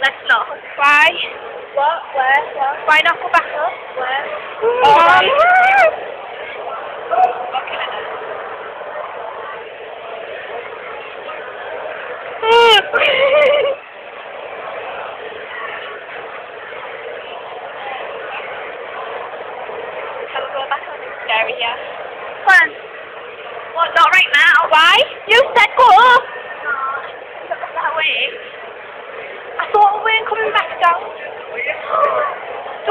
Let's not. Why? What? Where? What? Why not go back up? Where? Um, Can we go back on? Scary, yeah. Come on. What? Not right now. Why? You said go up.